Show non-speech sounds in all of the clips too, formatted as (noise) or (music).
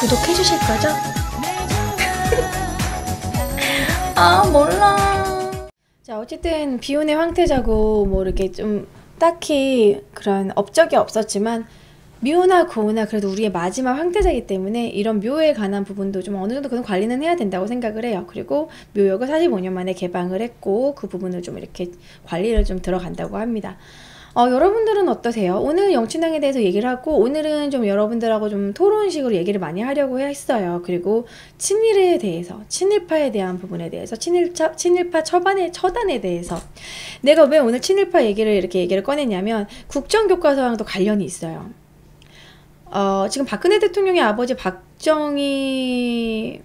구독해 주실 거죠? (laughs) 아 몰라 자 어쨌든 비운의 황태자고 뭐 이렇게 좀 딱히 그런 업적이 없었지만 묘나 고나 그래도 우리의 마지막 황태자이기 때문에 이런 묘에 관한 부분도 좀 어느 정도 그런 관리는 해야 된다고 생각을 해요. 그리고 묘역을 45년 만에 개방을 했고 그 부분을 좀 이렇게 관리를 좀 들어간다고 합니다. 어, 여러분들은 어떠세요? 오늘 영친왕에 대해서 얘기를 하고 오늘은 좀 여러분들하고 좀 토론식으로 얘기를 많이 하려고 했어요. 그리고 친일에 대해서, 친일파에 대한 부분에 대해서, 친일차, 친일파 처반의 처단에 대해서 내가 왜 오늘 친일파 얘기를 이렇게 얘기를 꺼냈냐면 국정교과서랑도 관련이 있어요. 어, 지금 박근혜 대통령의 아버지 박정희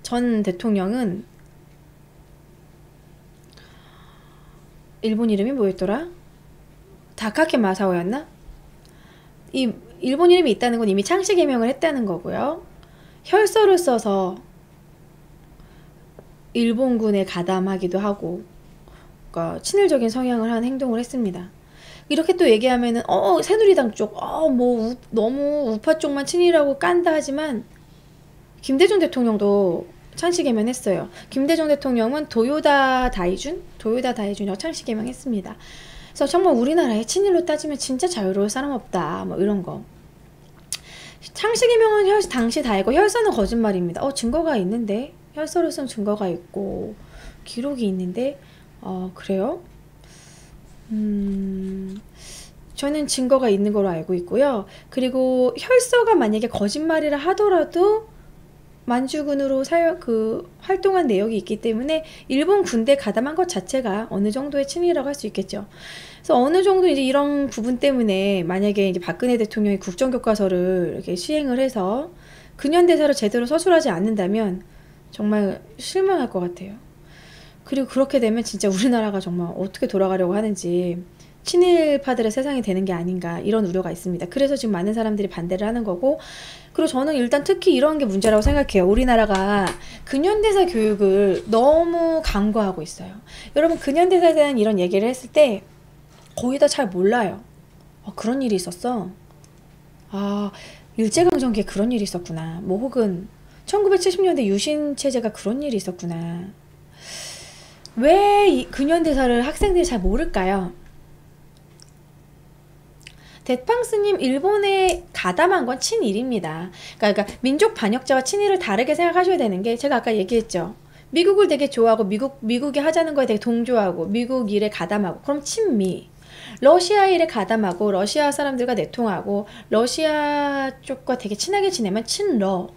전 대통령은 일본 이름이 뭐였더라? 다카케 마사오였나? 이 일본 이름이 있다는 건 이미 창씨 개명을 했다는 거고요. 혈서를 써서 일본군에 가담하기도 하고 그러니까 친일적인 성향을 한 행동을 했습니다. 이렇게 또 얘기하면은 어 새누리당 쪽어뭐 너무 우파 쪽만 친일하고 깐다 하지만 김대중 대통령도 창씨 개명했어요. 김대중 대통령은 도요다 다이준 도요다 다이준이라고 창씨 개명했습니다. 그래서 정말 우리나라에 친일로 따지면 진짜 자유로울 사람 없다. 뭐 이런 거. 창식이명은 혈, 당시 다이고 혈서는 거짓말입니다. 어 증거가 있는데 쓴 증거가 있고 기록이 있는데 어 그래요? 음 저는 증거가 있는 걸로 알고 있고요. 그리고 혈서가 만약에 거짓말이라 하더라도 만주군으로 사용 그 활동한 내역이 있기 때문에 일본 군대 가담한 것 자체가 어느 정도의 친일이라고 할 수 있겠죠. 그래서 어느 정도 이제 이런 부분 때문에 만약에 이제 박근혜 대통령이 국정교과서를 이렇게 시행을 해서 근현대사를 제대로 서술하지 않는다면 정말 실망할 것 같아요. 그리고 그렇게 되면 진짜 우리나라가 정말 어떻게 돌아가려고 하는지 친일파들의 세상이 되는 게 아닌가 이런 우려가 있습니다. 그래서 지금 많은 사람들이 반대를 하는 거고 그리고 저는 일단 특히 이런 게 문제라고 생각해요. 우리나라가 근현대사 교육을 너무 강구하고 있어요. 여러분 근현대사에 대한 이런 얘기를 했을 때 거의 다 잘 몰라요. 아, 그런 일이 있었어. 아 일제강점기에 그런 일이 있었구나. 뭐 혹은 1970년대 유신 체제가 그런 일이 있었구나. 왜 근현대사를 학생들이 잘 모를까요? 데팡스님 일본에 가담한 건 친일입니다. 그러니까, 그러니까, 민족 반역자와 친일을 다르게 생각하셔야 되는 게 제가 아까 얘기했죠. 미국을 되게 좋아하고 미국 미국이 하자는 거에 되게 동조하고 미국 일에 가담하고 그럼 친미. 러시아 일에 가담하고 러시아 사람들과 내통하고 러시아 쪽과 되게 친하게 지내면 친러.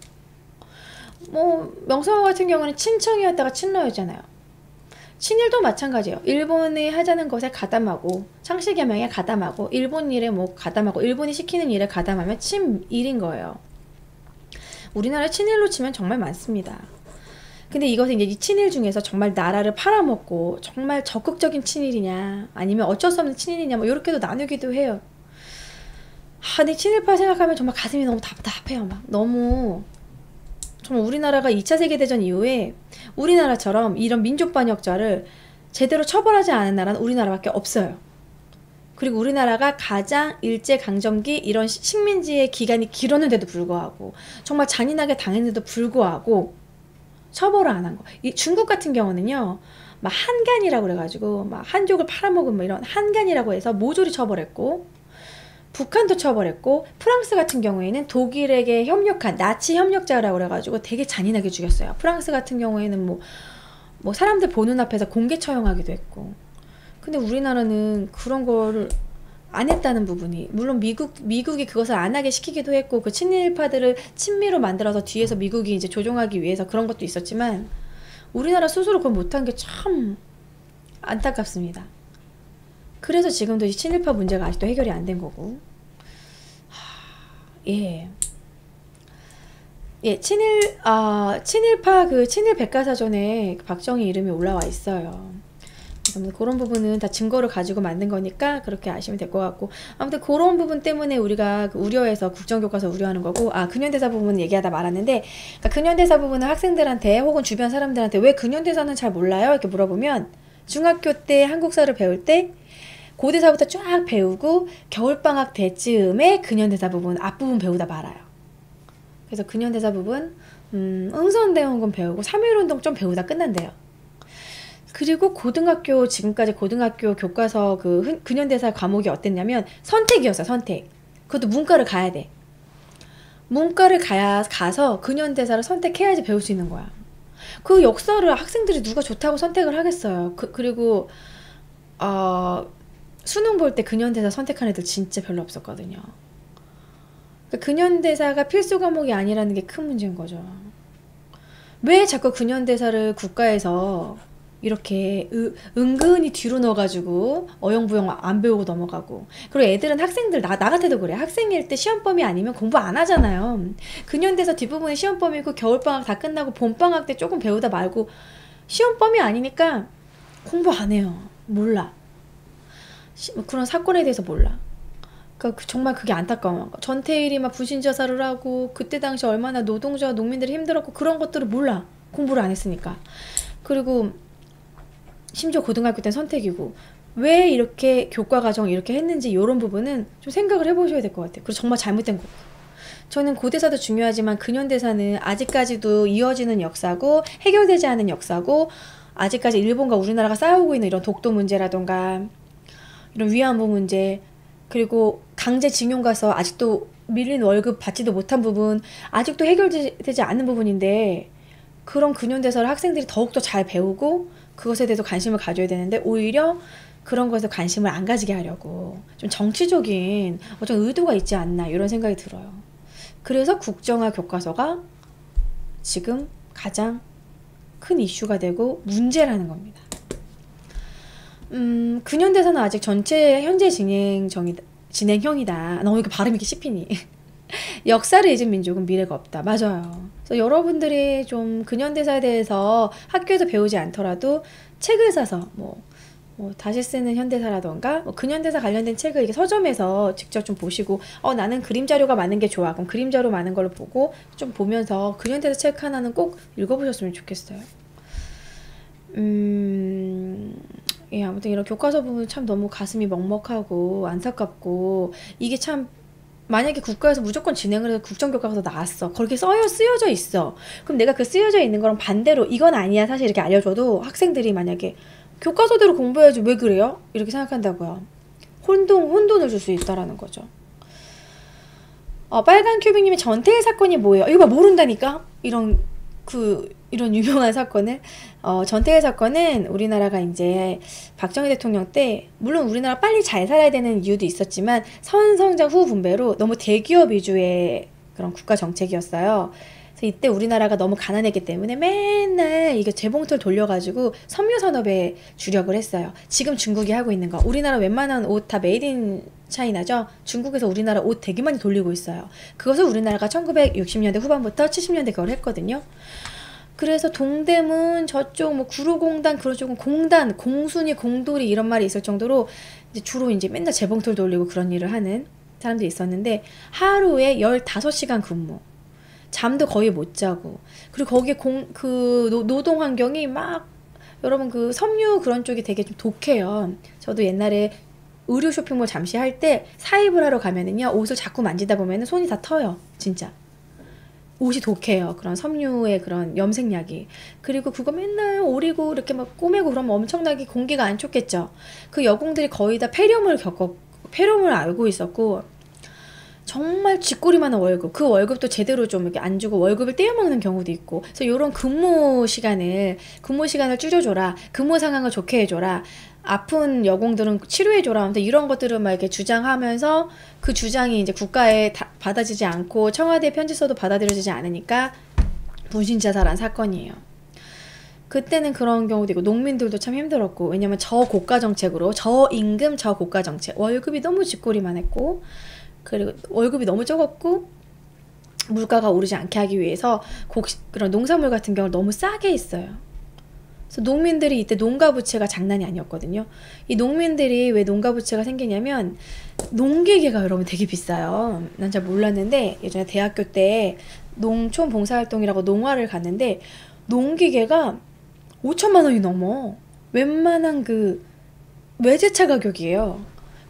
뭐 명성황 같은 경우는 친청이었다가 친러였잖아요. 친일도 마찬가지예요. 일본이 하자는 것에 가담하고 창씨 개명에 가담하고 일본 일에 뭐 가담하고 일본이 시키는 일에 가담하면 친일인 거예요. 우리나라 친일로 치면 정말 많습니다. 근데 이것은 이제 이 친일 중에서 정말 나라를 팔아먹고 정말 적극적인 친일이냐 아니면 어쩔 수 없는 친일이냐 뭐 이렇게도 나누기도 해요. 아, 근데 친일파 생각하면 정말 가슴이 너무 답답해요. 막 너무 정말 우리나라가 2차 세계대전 이후에 우리나라처럼 이런 민족 반역자를 제대로 처벌하지 않은 나라는 우리나라밖에 없어요. 그리고 우리나라가 가장 일제 강점기 이런 식민지의 기간이 길었는데도 불구하고 정말 잔인하게 당했는데도 불구하고 처벌을 안 한 거. 이 중국 같은 경우는요. 막 한간이라고 그래가지고 막 한족을 팔아먹은 뭐 이런 한간이라고 해서 모조리 처벌했고 북한도 처벌했고 프랑스 같은 경우에는 독일에게 협력한 나치 협력자라고 그래가지고 되게 잔인하게 죽였어요. 프랑스 같은 경우에는 뭐, 뭐 사람들 보는 앞에서 공개 처형하기도 했고. 근데 우리나라는 그런 거를 안 했다는 부분이 물론 미국 미국이 그것을 안 하게 시키기도 했고 그 친일파들을 친미로 만들어서 뒤에서 미국이 이제 조종하기 위해서 그런 것도 있었지만 우리나라 스스로 그걸 못한 게 참 안타깝습니다. 그래서 지금도 이 친일파 문제가 아직도 해결이 안 된 거고. 하, 예. 예, 친일, 아, 친일파 그 친일 백과사전에 박정희 이름이 올라와 있어요. 그런 부분은 다 증거를 가지고 만든 거니까 그렇게 아시면 될 것 같고 아무튼 그런 부분 때문에 우리가 그 우려해서 국정교과서 우려하는 거고 아 근현대사 부분 얘기하다 말았는데 그러니까 근현대사 부분은 학생들한테 혹은 주변 사람들한테 왜 근현대사는 잘 몰라요 이렇게 물어보면 중학교 때 한국사를 배울 때 고대사부터 쫙 배우고 겨울방학 때쯤에 근현대사 부분 앞부분 배우다 말아요. 그래서 근현대사 부분 음, 응선대원군 배우고 3.1운동 좀 배우다 끝난대요. 그리고 고등학교 지금까지 고등학교 교과서 그 흔- 근현대사 과목이 어땠냐면 선택이었어요. 선택. 그것도 문과를 가야 돼. 문과를 가야 가서 근현대사를 선택해야지 배울 수 있는 거야. 그 역사를 학생들이 누가 좋다고 선택을 하겠어요. 그, 그리고 어, 수능 볼 때 근현대사 선택한 애들 진짜 별로 없었거든요. 그러니까 근현대사가 필수 과목이 아니라는 게 큰 문제인 거죠. 왜 자꾸 근현대사를 국가에서 이렇게 으, 은근히 뒤로 넣어가지고 어영부영 안 배우고 넘어가고. 그리고 애들은 학생들 나, 나 같아도 그래. 학생일 때 시험범위 아니면 공부 안 하잖아요. 근현대사 뒷부분이 시험범위고 겨울방학 다 끝나고 봄방학 때 조금 배우다 말고 시험범위 아니니까 공부 안 해요. 몰라 그런 사건에 대해서 몰라 그러니까 그- 정말 그게 안타까워 전태일이 막 부신자살을 하고 그때 당시 얼마나 노동자와 농민들이 힘들었고 그런 것들을 몰라 공부를 안 했으니까 그리고 심지어 고등학교 때는 선택이고 왜 이렇게 교과 과정 이렇게 했는지 이런 부분은 좀 생각을 해보셔야 될 것 같아요. 그리고 정말 잘못된 거. 저는 고대사도 중요하지만 근현대사는 아직까지도 이어지는 역사고 해결되지 않은 역사고 아직까지 일본과 우리나라가 싸우고 있는 이런 독도 문제라던가 이런 위안부 문제 그리고 강제징용 가서 아직도 밀린 월급 받지도 못한 부분 아직도 해결되지 않는 부분인데 그런 근현대사를 학생들이 더욱더 잘 배우고 그것에 대해서 관심을 가져야 되는데 오히려 그런 것에 관심을 안 가지게 하려고 좀 정치적인 어떤 의도가 있지 않나 이런 생각이 들어요. 그래서 국정화 교과서가 지금 가장 큰 이슈가 되고 문제라는 겁니다. 음, 근현대사는 아직 전체 현재 진행정이다, 진행형이다. 너무 이렇게 발음이 이렇게 씹히니. (laughs) 역사를 잊은 민족은 미래가 없다. 맞아요. 그래서 여러분들이 좀 근현대사에 대해서 학교에서 배우지 않더라도 책을 사서 뭐, 뭐 다시 쓰는 현대사라던가 뭐 근현대사 관련된 책을 이렇게 서점에서 직접 좀 보시고 어 나는 그림 자료가 많은 게 좋아. 그럼 그림 자료 많은 걸로 보고 좀 보면서 근현대사 책 하나는 꼭 읽어보셨으면 좋겠어요. 음, 예, 아무튼 이런 교과서 부분 참 너무 가슴이 먹먹하고 안타깝고 이게 참 만약에 국가에서 무조건 진행을 해서 국정교과서 나왔어. 거기에 써여 쓰여져 있어. 그럼 내가 그 쓰여져 있는 거랑 반대로 이건 아니야 사실 이렇게 알려줘도 학생들이 만약에 교과서대로 공부해야지 왜 그래요? 이렇게 생각한다고요. 혼돈 혼돈을 줄 수 있다라는 거죠. 어, 빨간 큐빅님이 전태일 사건이 뭐예요? 이거 봐 모른다니까 이런 그 이런 (laughs) 유명한 사건을 어, 전태일 사건은 우리나라가 이제 박정희 대통령 때 물론 우리나라 빨리 잘 살아야 되는 이유도 있었지만 선성장 후 분배로 너무 대기업 위주의 그런 국가 정책이었어요. 그래서 이때 우리나라가 너무 가난했기 때문에 맨날 이게 재봉틀 돌려가지고 섬유 산업에 주력을 했어요. 지금 중국이 하고 있는 거. 우리나라 웬만한 옷 다 made in China죠? 중국에서 우리나라 옷 되게 많이 돌리고 있어요. 그것을 우리나라가 1960년대 후반부터 70년대 그걸 했거든요. 그래서 동대문 저쪽 뭐 구로공단 그런 쪽은 공단 공순이 공돌이 이런 말이 있을 정도로 이제 주로 이제 맨날 재봉틀 돌리고 그런 일을 하는 사람들이 있었는데 하루에 15시간 근무. 잠도 거의 못 자고. 그리고 거기에 공 그 노동 환경이 막 여러분 그 섬유 그런 쪽이 되게 좀 독해요. 저도 옛날에 의류 쇼핑몰 잠시 할 때 사입을 하러 가면은요 옷을 자꾸 만지다 보면은 손이 다 터요 진짜 옷이 독해요. 그런 섬유의 그런 염색약이. 그리고 그거 맨날 오리고 이렇게 막 꼬매고 그러면 엄청나게 공기가 안 좋겠죠. 그 여공들이 거의 다 폐렴을 겪었 폐렴을 알고 있었고 정말 쥐꼬리만한 월급. 그 월급도 제대로 좀 이렇게 안 주고 월급을 떼어먹는 경우도 있고. 그래서 이런 근무 시간을 근무 시간을 줄여줘라. 근무 상황을 좋게 해줘라 아픈 여공들은 치료해줘라 아무튼 이런 것들을 막 이렇게 주장하면서 그 주장이 이제 국가에 다, 받아지지 않고 청와대 편지 써도 받아들여지지 않으니까 분신자살한 사건이에요. 그때는 그런 경우도 있고 농민들도 참 힘들었고 왜냐면 저고가 정책으로 저임금 저고가 정책 월급이 너무 쥐꼬리만 했고 그리고 월급이 너무 적었고 물가가 오르지 않게 하기 위해서 곡 그런 농산물 같은 경우를 너무 싸게 했어요. 그래서 농민들이 이때 농가 부채가 장난이 아니었거든요. 이 농민들이 왜 농가 부채가 생기냐면 농기계가 여러분 되게 비싸요. 난 잘 몰랐는데 예전에 대학교 때 농촌 봉사활동이라고 농화를 갔는데 농기계가 5천만 원이 넘어. 웬만한 그 외제차 가격이에요.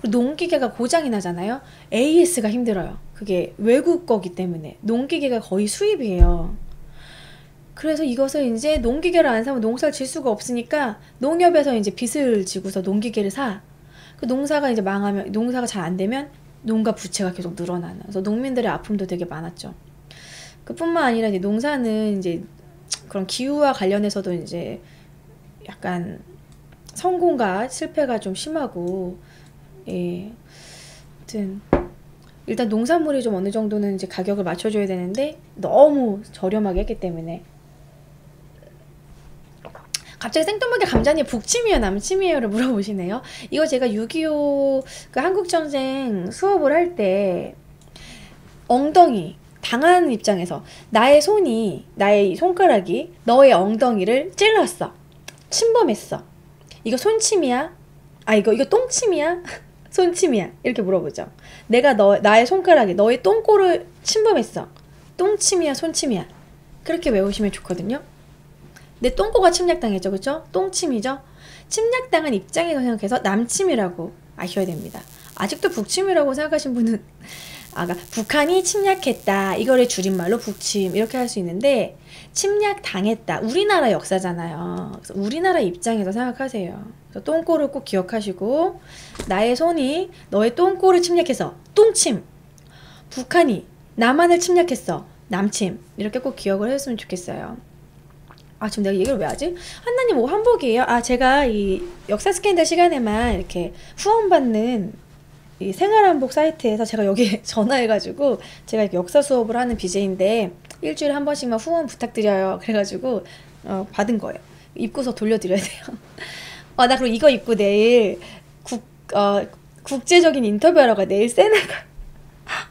그리고 농기계가 고장이 나잖아요. AS가 힘들어요. 그 그게 외국 거기 때문에 농기계가 거의 수입이에요. 그래서 이것을 이제 농기계를 안 사면 농사를 질 수가 없으니까 농협에서 이제 빚을 지고서 농기계를 사. 그 농사가 이제 망하면 농사가 잘 안 되면 농가 부채가 계속 늘어나는. 그래서 농민들의 아픔도 되게 많았죠. 그뿐만 아니라 이제 농사는 이제 그런 기후와 관련해서도 이제 약간 성공과 실패가 좀 심하고 예. 아무튼 일단 농산물이 좀 어느 정도는 이제 가격을 맞춰줘야 되는데 너무 저렴하게 했기 때문에 갑자기 생뚱맞게 감자님 북침이에요 남침이에요를 물어보시네요. 이거 제가 6.25 그 한국전쟁 수업을 할 때 엉덩이 당하는 입장에서 나의 손이 나의 손가락이 너의 엉덩이를 찔렀어. 침범했어. 이거 손침이야? 아 이거 이거 똥침이야? (laughs) 손침이야. 이렇게 물어보죠. 내가 너 나의 손가락이 너의 똥꼬를 침범했어. 똥침이야 손침이야. 그렇게 외우시면 좋거든요 내 똥꼬가 침략당했죠 그죠 똥침이죠 침략당한 입장에서 생각해서 남침이라고 아셔야 됩니다 아직도 북침이라고 생각하신 분은 (laughs) 아, 그러니까 북한이 침략했다. 이거를 줄임말로 북침 이렇게 할 수 있는데 침략 당했다. 우리나라 역사잖아요. 그래서 우리나라 입장에서 생각하세요. 그래서 똥꼬를 꼭 기억하시고 나의 손이 너의 똥꼬를 침략해서 똥침. 북한이 남한을 침략했어. 남침. 이렇게 꼭 기억을 했으면 좋겠어요. 아 지금 내가 얘기를 왜 하지? 한나님 뭐 한복이에요? 아 제가 이 역사 스캔들 시간에만 이렇게 후원받는 이 생활한복 사이트에서 제가 여기 (laughs) 전화해가지고 제가 역사 수업을 하는 BJ인데 일주일에 한 번씩만 후원 부탁드려요. 그래가지고 어, 받은 거예요. 입고서 돌려드려야 돼요. (laughs) 아, 나 그리고 이거 입고 내일 국, 어, 국제적인 인터뷰하러 가. 내일 세네갈.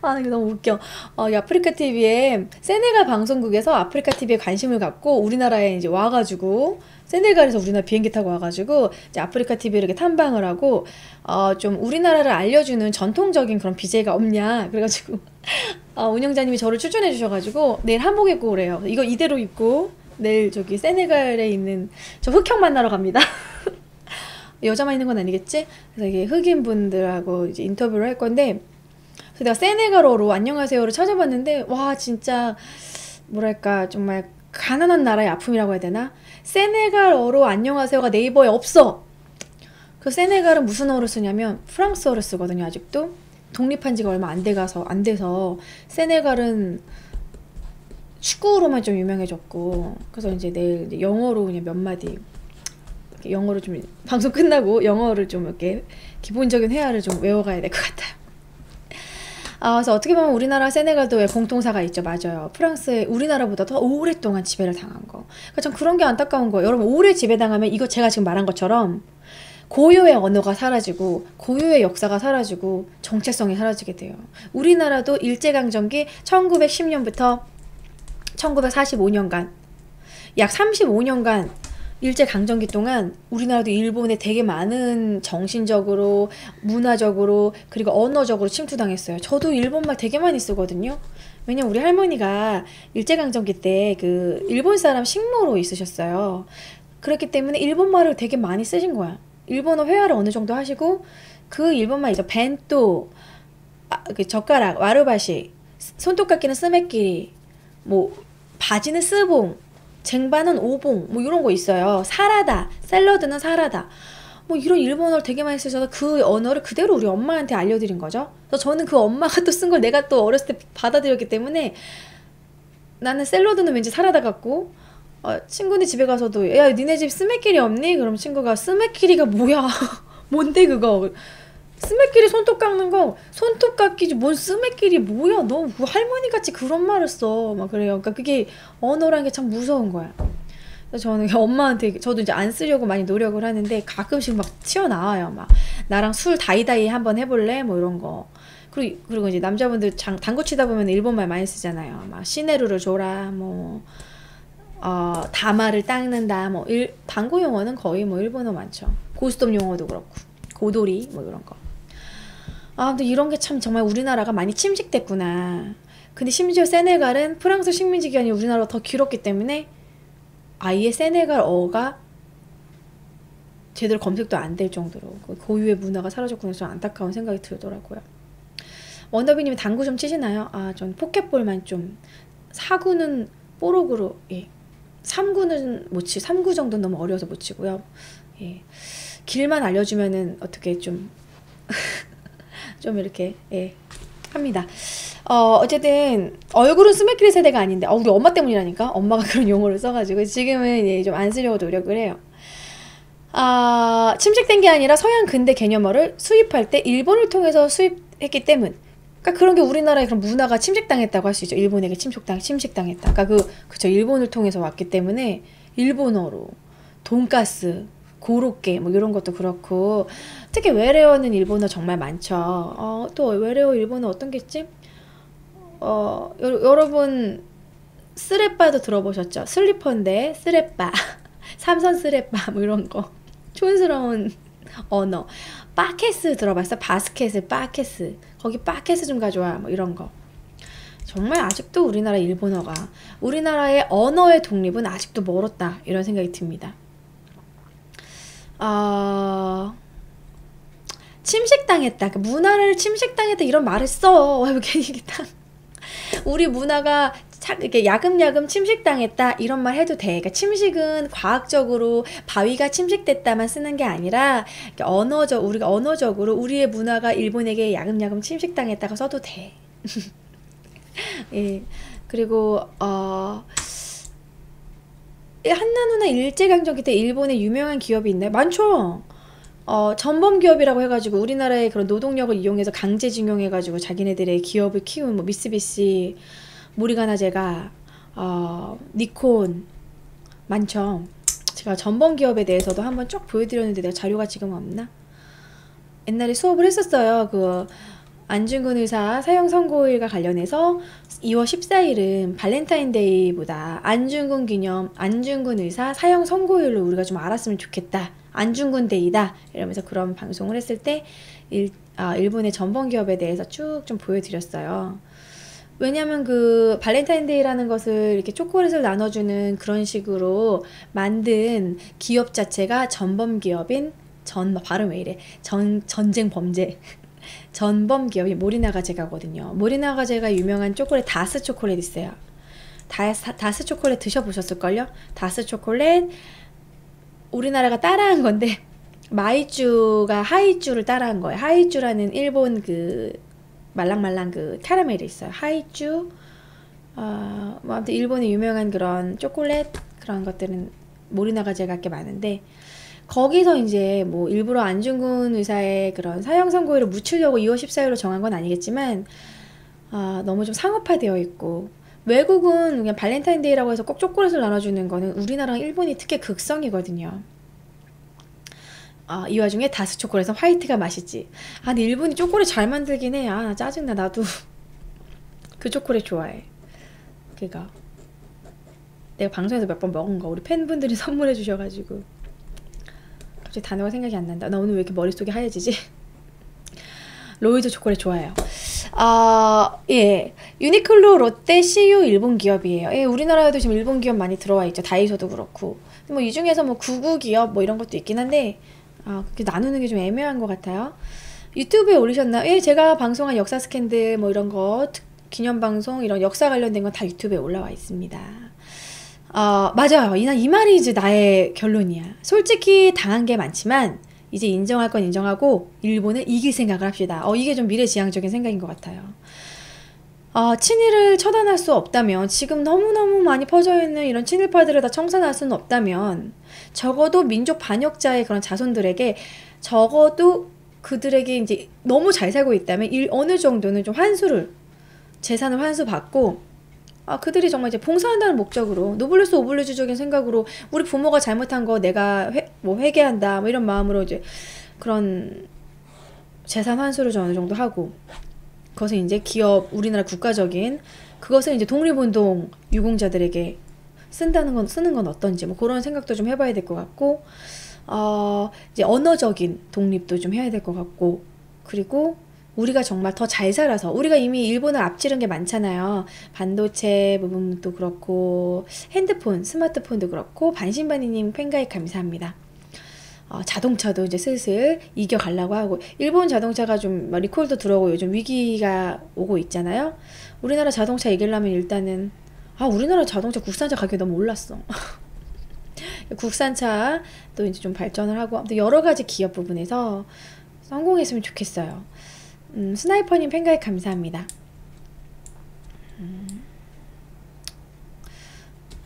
아, 너무 웃겨. 어, 이 아프리카 TV에 세네갈 방송국에서 아프리카 TV에 관심을 갖고 우리나라에 이제 와가지고 세네갈에서 우리나라 비행기 타고 와가지고 이제 아프리카 TV에 이렇게 탐방을 하고 어, 좀 우리나라를 알려주는 전통적인 그런 BJ가 없냐 그래가지고 (laughs) 어, 운영자님이 저를 추천해 주셔가지고 내일 한복 입고 오래요. 이거 이대로 입고 내일 저기 세네갈에 있는 저 흑형 만나러 갑니다. (laughs) 여자만 있는 건 아니겠지? 그래서 이게 흑인 분들하고 이제 인터뷰를 할 건데 내가 세네갈어로 안녕하세요를 찾아봤는데 와 진짜 뭐랄까 정말 가난한 나라의 아픔이라고 해야 되나? 세네갈어로 안녕하세요가 네이버에 없어. 그 세네갈은 무슨 어를 쓰냐면 프랑스어를 쓰거든요. 아직도 독립한 지가 얼마 안 돼가서 안 돼서 세네갈은 축구로만 좀 유명해졌고 그래서 이제 내일 영어로 그냥 몇 마디 영어로 좀 방송 끝나고 영어를 좀 이렇게 기본적인 회화를 좀 외워가야 될 것 같아요. 아, 그래서 어떻게 보면 우리나라 세네갈도 왜 공통사가 있죠. 맞아요. 프랑스에 우리나라보다 더 오랫동안 지배를 당한 거. 그러니까 전 그런 게 안타까운 거예요. 여러분 오래 지배당하면 이거 제가 지금 말한 것처럼 고유의 언어가 사라지고 고유의 역사가 사라지고 정체성이 사라지게 돼요. 우리나라도 일제강점기 1910년부터 1945년간 약 35년간 일제 강점기 동안 우리나라도 일본에 되게 많은 정신적으로 문화적으로 그리고 언어적으로 침투당했어요. 저도 일본말 되게 많이 쓰거든요. 왜냐면 우리 할머니가 일제 강점기 때 그 일본 사람 식모로 있으셨어요. 그렇기 때문에 일본말을 되게 많이 쓰신 거야. 일본어 회화를 어느 정도 하시고 그 일본말 이제 벤또 아, 그 젓가락 와르바시 손톱깎이는 스매끼리 뭐 바지는 스봉 쟁반은 오봉 뭐 이런 거 있어요. 사라다, 샐러드는 사라다. 뭐 이런 일본어를 되게 많이 쓰셔서 그 언어를 그대로 우리 엄마한테 알려드린 거죠. 그래서 저는 그 엄마가 또 쓴 걸 내가 또 어렸을 때 받아들였기 때문에 나는 샐러드는 왠지 사라다 같고 어, 친구네 집에 가서도 야 니네 집 스매끼리 없니? 그럼 친구가 스매끼리가 뭐야? (laughs) 뭔데 그거? 爪切り 손톱 깎는 거? 손톱 깎이지 뭔 爪切り 뭐야? 너 뭐 할머니 같이 그런 말을 써 막 그래요. 그러니까 그게 언어라는 게 참 무서운 거야. 저는 (laughs) 엄마한테 저도 이제 안 쓰려고 많이 노력을 하는데 가끔씩 막 튀어나와요. 막 나랑 술 다이다이 한번 해볼래? 뭐 이런 거. 그리고 그리고 이제 남자분들 장, 당구 치다 보면 일본말 많이 쓰잖아요. 막 시네루를 줘라 뭐 어, 다마를 닦는다 뭐 일, 당구 용어는 거의 뭐 일본어 많죠. 고스톱 용어도 그렇고 고돌이 뭐 이런 거 아, 근데 이런 게 참 정말 우리나라가 많이 침식됐구나. 근데 심지어 세네갈은 프랑스 식민지 기간이 우리나라보다 더 길었기 때문에 아예 세네갈 어가 제대로 검색도 안 될 정도로 그 고유의 문화가 사라졌구나 좀 안타까운 생각이 들더라고요. 원더비님이 당구 좀 치시나요? 아, 전 포켓볼만 좀 4구는 뽀록으로 예. 3구는 못 치, 3구 정도는 너무 어려워서 못 치고요. 예. 길만 알려주면은 어떻게 좀, (laughs) 좀 이렇게, 예, 합니다. 어, 어쨌든, 얼굴은 스매키리 세대가 아닌데, 어, 우리 엄마 때문이라니까? 엄마가 (laughs) 그런 용어를 써가지고, 지금은 예, 좀 안 쓰려고 노력을 해요. 아, 침식된 게 아니라 서양 근대 개념어를 수입할 때 일본을 통해서 수입했기 때문. 그러니까 그런 게 우리나라의 그런 문화가 침식당했다고 할 수 있죠. 일본에게 침식당 침식당했다. 그러니까 그 그쵸 일본을 통해서 왔기 때문에 일본어로 돈가스, 고로케 뭐 이런 것도 그렇고 특히 외래어는 일본어 정말 많죠. 어, 또 외래어 일본어 어떤 게 있지? 어, 여, 여러분 쓰레빠도 들어보셨죠? 슬리퍼인데 쓰레빠, (laughs) 삼선 쓰레빠 뭐 이런 거 촌스러운 언어. 빠케스 들어봤어? 바스켓을 빠케스. 거기 빠케스 좀 가져와. 뭐 이런 거. 정말 아직도 우리나라 일본어가 우리나라의 언어의 독립은 아직도 멀었다. 이런 생각이 듭니다. 아, 침식당했다. 그 문화를 침식당했다. 이런 말을 써. (laughs) 우리 문화가 이렇게 야금야금 침식당했다 이런 말 해도 돼. 그러니까 침식은 과학적으로 바위가 침식됐다만 쓰는 게 아니라 언어적 우리가 언어적으로 우리의 문화가 일본에게 야금야금 침식당했다가 써도 돼. (laughs) 예. 그리고 어 한나누나 일제강점기 때 일본에 유명한 기업이 있나요? 많죠. 어, 전범 기업이라고 해가지고 우리나라의 그런 노동력을 이용해서 강제징용해가지고 자기네들의 기업을 키운 뭐 미쓰비시, 모리가나제가, 어, 니콘 많죠. 제가 전범 기업에 대해서도 한번 쭉 보여드렸는데 내가 자료가 지금 없나? 옛날에 수업을 했었어요. 그 안중근 의사 사형 선고일과 관련해서 2월 14일은 발렌타인데이보다 안중근 기념 안중근 의사 사형 선고일로 우리가 좀 알았으면 좋겠다. 안중근 데이다 이러면서 그런 방송을 했을 때 일, 아, 일본의 전범 기업에 대해서 쭉 좀 보여드렸어요. 왜냐하면 그 발렌타인데이라는 것을 이렇게 초콜릿을 나눠주는 그런 식으로 만든 기업 자체가 전범 기업인 전 발음 왜 이래 전 전쟁 범죄 전범 기업이 모리나가 제과거든요. 모리나가 제과 유명한 초콜릿 다스 초콜릿 있어요. 다스, 다스 초콜릿 드셔보셨을걸요? 다스 초콜릿 우리나라가 따라한 건데 마이쮸가 하이쮸를 따라한 거예요. 하이쮸라는 일본 그 말랑말랑 그 캐러멜이 있어요. 하이쮸 어, 뭐 아무튼 일본의 유명한 그런 초콜릿 그런 것들은 모리나가 제과 꽤 많은데 거기서 이제 뭐 일부러 안중근 의사의 그런 사형 선고일을 묻히려고 2월 14일로 정한 건 아니겠지만 아, 너무 좀 상업화되어 있고 외국은 그냥 발렌타인데이라고 해서 꼭 초콜릿을 나눠주는 거는 우리나라랑 일본이 특히 극성이거든요. 아, 이 와중에 다스 초콜릿은 화이트가 맛있지. 아, 근데 일본이 초콜릿 잘 만들긴 해. 아, 짜증나. 나도 (laughs) 그 초콜릿 좋아해. 그니까 내가 방송에서 몇 번 먹은 거 우리 팬분들이 (laughs) 선물해 주셔가지고 갑자기 단어가 생각이 안 난다. 나 오늘 왜 이렇게 머릿속이 하얘지지? 로이드 초콜릿 좋아해요. 아, 예. 유니클로, 롯데, CU 일본 기업이에요. 예, 우리나라에도 지금 일본 기업 많이 들어와 있죠. 다이소도 그렇고. 뭐 이 중에서 뭐 구구 기업 뭐 이런 것도 있긴 한데, 아, 그렇게 나누는 게 좀 애매한 것 같아요. 유튜브에 올리셨나요? 예, 제가 방송한 역사 스캔들 뭐 이런 거, 기념 방송 이런 역사 관련된 건 다 유튜브에 올라와 있습니다. 어, 맞아요. 이, 이 말이 이제 나의 결론이야. 솔직히 당한 게 많지만, 이제 인정할 건 인정하고, 일본은 이길 생각을 합시다. 어, 이게 좀 미래지향적인 생각인 것 같아요. 어, 친일을 처단할 수 없다면, 지금 너무너무 많이 퍼져 있는 이런 친일파들을 다 청산할 수는 없다면, 적어도 민족 반역자의 그런 자손들에게 적어도 그들에게 이제 너무 잘 살고 있다면, 일, 어느 정도는 좀 환수를, 재산을 환수받고, 아, 그들이 정말 이제 봉사한다는 목적으로 노블레스 오블리주적인 생각으로 우리 부모가 잘못한 거 내가 회, 뭐 회개한다 뭐 이런 마음으로 이제 그런 재산 환수를 좀 어느 정도 하고 그것을 이제 기업 우리나라 국가적인 그것을 이제 독립운동 유공자들에게 쓴다는 건 쓰는 건 어떤지 뭐 그런 생각도 좀 해봐야 될 것 같고 어 이제 언어적인 독립도 좀 해야 될 것 같고 그리고 우리가 정말 더 잘 살아서 우리가 이미 일본을 앞지른 게 많잖아요. 반도체 부분도 그렇고 핸드폰, 스마트폰도 그렇고 반신반의님 팬가입 감사합니다. 어, 자동차도 이제 슬슬 이겨가려고 하고 일본 자동차가 좀뭐 리콜도 들어오고 요즘 위기가 오고 있잖아요. 우리나라 자동차 이기려면 일단은 아 우리나라 자동차 국산차 가격이 너무 올랐어. (laughs) 국산차 또 이제 좀 발전을 하고 여러 가지 기업 부분에서 성공했으면 좋겠어요. 음, 스나이퍼님 팬가입 감사합니다. 음.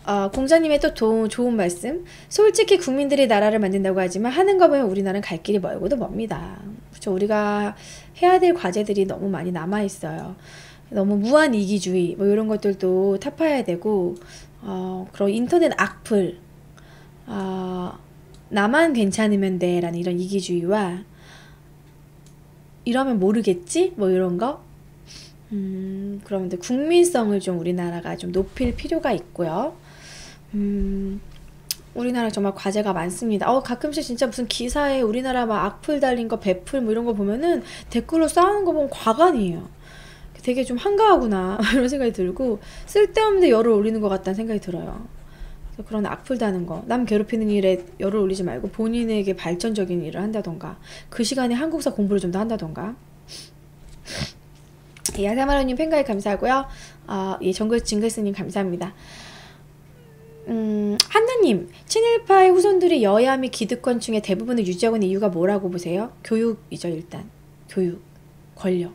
어, 공자님의 또 도, 좋은 말씀. 솔직히 국민들이 나라를 만든다고 하지만 하는 거 보면 우리나라는 갈 길이 멀고도 멉니다. 그렇죠. 우리가 해야 될 과제들이 너무 많이 남아 있어요. 너무 무한 이기주의 뭐 이런 것들도 타파해야 되고 어, 그런 인터넷 악플 어, 나만 괜찮으면 돼라는 이런 이기주의와 이러면 모르겠지 뭐 이런 거 음, 그런데 국민성을 좀 우리나라가 좀 높일 필요가 있고요. 음, 우리나라 정말 과제가 많습니다. 어, 가끔씩 진짜 무슨 기사에 우리나라 막 악플 달린 거, 배플 뭐 이런 거 보면은 댓글로 싸우는 거 보면 과간이에요. 되게 좀 한가하구나 (laughs) 이런 생각이 들고 쓸데없는 열을 올리는 것 같다는 생각이 들어요. 그런 악플 다는 거, 남 괴롭히는 일에 열을 올리지 말고 본인에게 발전적인 일을 한다던가 그 시간에 한국사 공부를 좀 더 한다던가 예, 야사마로님 팬가입 감사하고요. 어, 예, 정글 징글스님 감사합니다. 음, 한나님, 친일파의 후손들이 여야 및 기득권층의 대부분을 유지하고 있는 이유가 뭐라고 보세요? 교육이죠, 일단. 교육, 권력.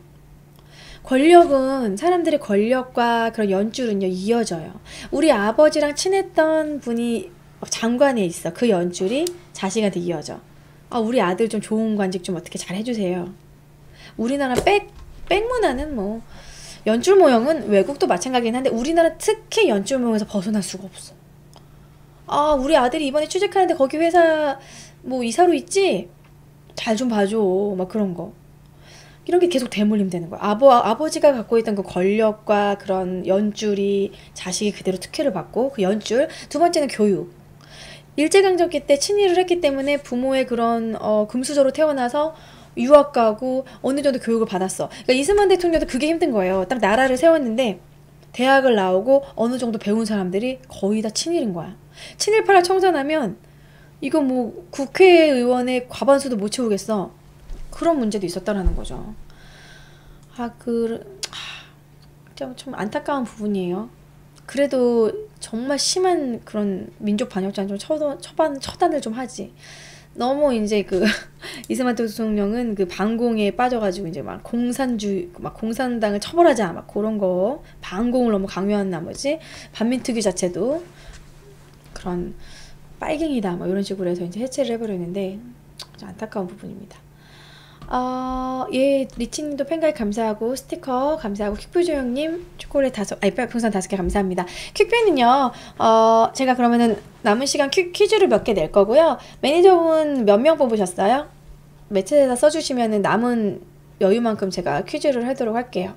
권력은 사람들의 권력과 그런 연줄은요 이어져요. 우리 아버지랑 친했던 분이 장관에 있어. 그 연줄이 자식한테 이어져. 아, 우리 아들 좀 좋은 관직 좀 어떻게 잘 해주세요. 우리나라 백, 백 문화는 뭐 연줄 모형은 외국도 마찬가지긴 한데 우리나라 특히 연줄 모형에서 벗어날 수가 없어. 아 우리 아들이 이번에 취직하는데 거기 회사 뭐 이사로 있지? 잘 좀 봐줘 막 그런 거 이런 게 계속 대물림 되는 거야. 아버, 아버지가 갖고 있던 그 권력과 그런 연줄이 자식이 그대로 특혜를 받고 그 연줄. 두 번째는 교육. 일제강점기 때 친일을 했기 때문에 부모의 그런 어, 금수저로 태어나서 유학 가고 어느 정도 교육을 받았어. 그러니까 이승만 대통령도 그게 힘든 거예요. 딱 나라를 세웠는데 대학을 나오고 어느 정도 배운 사람들이 거의 다 친일인 거야. 친일파를 청산하면 이거 뭐 국회의원의 과반수도 못 채우겠어. 그런 문제도 있었다라는 거죠. 아, 그, 좀, 좀 안타까운 부분이에요. 그래도 정말 심한 그런 민족 반역자는 좀 처단, 처단, 처단을 좀 하지. 너무 이제 그 (laughs) 이스만 대통령은 그 반공에 빠져가지고 이제 막 공산주의 막 공산당을 처벌하자 막 그런 거 반공을 너무 강요한 나머지 반민특위 자체도 그런 빨갱이다 뭐 이런 식으로 해서 이제 해체를 해버렸는데 안타까운 부분입니다. 어, 예, 리치님도 팬가입 감사하고 스티커 감사하고 퀵뷰조형님 초콜릿 다섯, 아니 풍선 다섯 개 감사합니다. 퀵뷰는요, 어, 제가 그러면은 남은 시간 퀴, 퀴즈를 몇 개 낼 거고요. 매니저분 몇 명 뽑으셨어요? 매체에다 써주시면은 남은 여유만큼 제가 퀴즈를 하도록 할게요.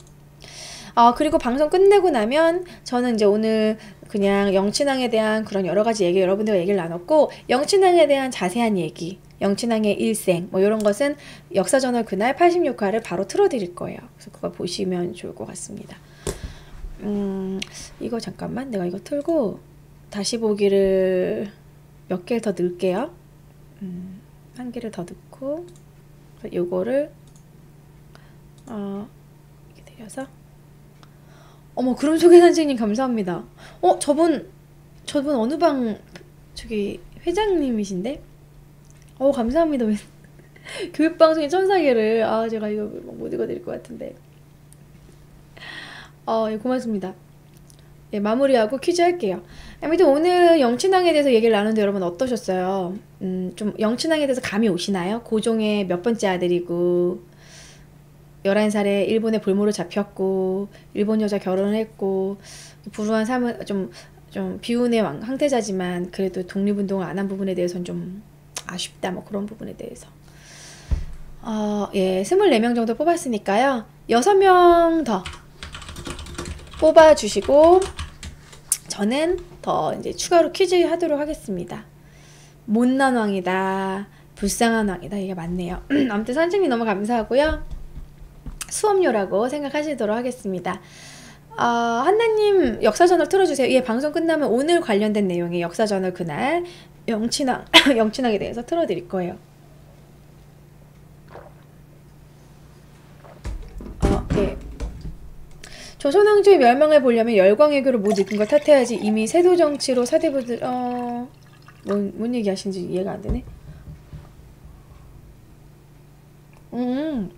어, 그리고 방송 끝내고 나면 저는 이제 오늘 그냥 영친왕에 대한 그런 여러 가지 얘기 여러분들과 얘기를 나눴고 영친왕에 대한 자세한 얘기 영친왕의 일생 뭐 이런 것은 역사저널 그날 86화를 바로 틀어드릴 거예요. 그래서 그거 보시면 좋을 것 같습니다. 음 이거 잠깐만 내가 이거 틀고 다시 보기를 몇 개를 더 넣을게요. 음, 한 개를 더 넣고 요거를 어 이렇게 내려서 어머 그럼 소개 선생님 감사합니다. 어 저분 저분 어느 방 저기 회장님이신데? 어 감사합니다. (laughs) 교육방송의 천사계를 아 제가 이거 못 읽어드릴 것 같은데. 어 예, 고맙습니다. 예, 마무리하고 퀴즈 할게요. 아무튼 오늘 영친왕에 대해서 얘기를 나누는데 여러분 어떠셨어요? 음, 좀 영친왕에 대해서 감이 오시나요? 고종의 몇 번째 아들이고 11살에 일본에 볼모로 잡혔고 일본 여자 결혼을 했고 불우한 삶을 좀, 좀 비운의 왕, 황태자지만 그래도 독립운동을 안 한 부분에 대해서는 좀 아쉽다 뭐 그런 부분에 대해서. 어, 예, 24명 정도 뽑았으니까요. 6명 더 뽑아주시고 저는 더 이제 추가로 퀴즈 하도록 하겠습니다. 못난 왕이다 불쌍한 왕이다 이게 맞네요. (clears throat) 아무튼 선생님 너무 감사하고요. 수업료라고 생각하시도록 하겠습니다. 어, 한나님 역사저널 틀어주세요. 예, 방송 끝나면 오늘 관련된 내용의 역사저널 그날 영친왕 (laughs) 영친왕에 대해서 틀어드릴 거예요. 어, 네. 조선왕조의 멸망을 보려면 열광외교를 못 이끈 걸 탓해야지 이미 세도 정치로 사대부들 어... 뭔, 뭔 얘기 하시는지 이해가 안 되네. 음,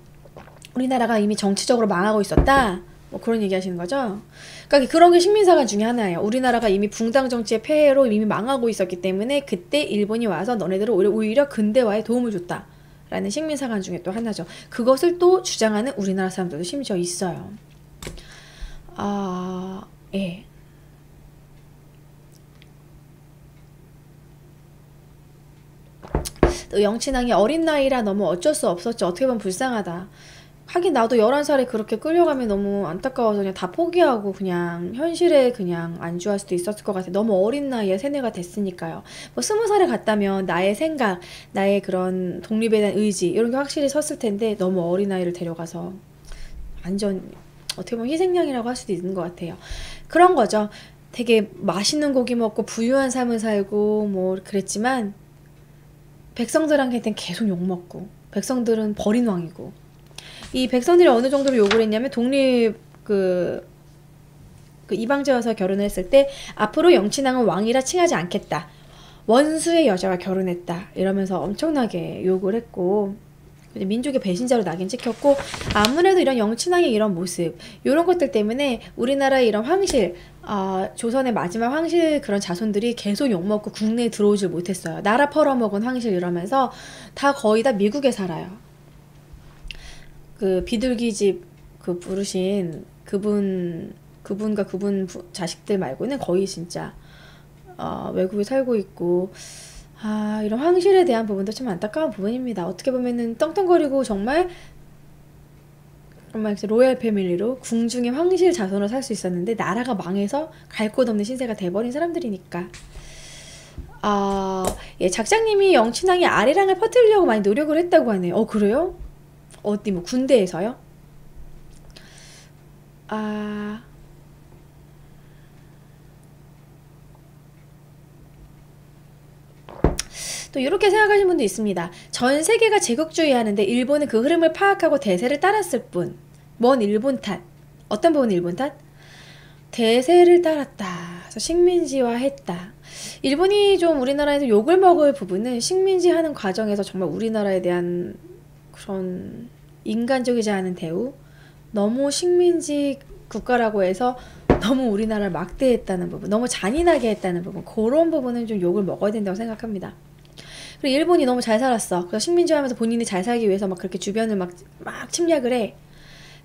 우리나라가 이미 정치적으로 망하고 있었다. 뭐 그런 얘기 하시는 거죠? 그러니까 그런 게 식민사관 중에 하나예요. 우리나라가 이미 붕당 정치의 폐해로 이미 망하고 있었기 때문에 그때 일본이 와서 너네들은 오히려 근대화에 도움을 줬다. 라는 식민사관 중에 또 하나죠. 그것을 또 주장하는 우리나라 사람들도 심지어 있어요. 아, 예. 또 영친왕이 어린 나이라 너무 어쩔 수 없었지. 어떻게 보면 불쌍하다. 하긴 나도 11살에 그렇게 끌려가면 너무 안타까워서 그냥 다 포기하고 그냥 현실에 그냥 안주할 수도 있었을 것 같아. 너무 어린 나이에 세뇌가 됐으니까요. 뭐 스무 살에 갔다면 나의 생각, 나의 그런 독립에 대한 의지 이런 게 확실히 섰을 텐데 너무 어린 나이를 데려가서 완전 어떻게 보면 희생양이라고 할 수도 있는 것 같아요. 그런 거죠. 되게 맛있는 고기 먹고 부유한 삶을 살고 뭐 그랬지만 백성들한테는 계속 욕먹고 백성들은 버린 왕이고 이 백성들이 어느 정도로 욕을 했냐면 독립 그, 그 이방제여서 결혼을 했을 때 앞으로 영친왕은 왕이라 칭하지 않겠다. 원수의 여자와 결혼했다. 이러면서 엄청나게 욕을 했고 민족의 배신자로 낙인 찍혔고 아무래도 이런 영친왕의 이런 모습 이런 것들 때문에 우리나라의 이런 황실 어, 조선의 마지막 황실 그런 자손들이 계속 욕먹고 국내에 들어오질 못했어요. 나라 팔아먹은 황실 이러면서 다 거의 다 미국에 살아요. 그 비둘기집 그 부르신 그분 그분과 그분 부, 자식들 말고는 거의 진짜 어, 외국에 살고 있고 아 이런 황실에 대한 부분도 참 안타까운 부분입니다. 어떻게 보면은 떵떵거리고 정말 정말 로얄 패밀리로 궁중의 황실 자손으로 살 수 있었는데 나라가 망해서 갈 곳 없는 신세가 돼버린 사람들이니까. 아, 예, 작장님이 영친왕이 아리랑을 퍼뜨리려고 많이 노력을 했다고 하네요. 어, 그래요? 어디 뭐 군대에서요? 아 또 이렇게 생각하시는 분도 있습니다. 전 세계가 제국주의 하는데 일본은 그 흐름을 파악하고 대세를 따랐을 뿐. 뭔 일본 탓? 어떤 부분 일본 탓? 대세를 따랐다. 그래서 식민지화했다. 일본이 좀 우리나라에서 욕을 먹을 부분은 식민지하는 과정에서 정말 우리나라에 대한 그런 인간적이지 않은 대우, 너무 식민지 국가라고 해서 너무 우리나라를 막대했다는 부분, 너무 잔인하게 했다는 부분, 그런 부분은 좀 욕을 먹어야 된다고 생각합니다. 그리고 일본이 너무 잘 살았어. 그래서 식민지하면서 본인이 잘 살기 위해서 막 그렇게 주변을 막, 막 침략을 해.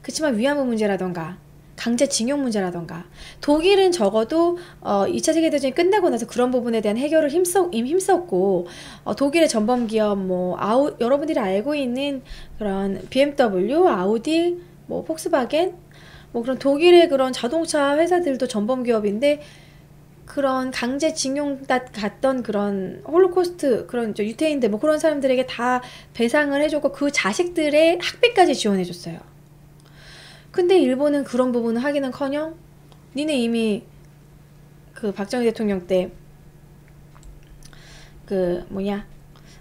그렇지만 위안부 문제라던가, 강제징용 문제라던가 독일은 적어도 어, 2차 세계대전이 끝나고 나서 그런 부분에 대한 해결을 힘써, 힘썼고 어, 독일의 전범 기업 뭐 아우 여러분들이 알고 있는 그런 BMW, 아우디, 뭐 폭스바겐 뭐 그런 독일의 그런 자동차 회사들도 전범 기업인데 그런 강제징용 갔던 그런 홀로코스트 그런 유태인들 뭐 그런 사람들에게 다 배상을 해줬고 그 자식들의 학비까지 지원해줬어요. 근데 일본은 그런 부분을 하기는커녕 니네 이미 그 박정희 대통령 때 그 뭐냐